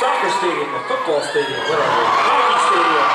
soccer stadium, a football stadium, whatever, hockey stadium.